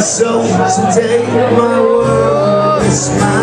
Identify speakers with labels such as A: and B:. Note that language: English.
A: So today my world is mine.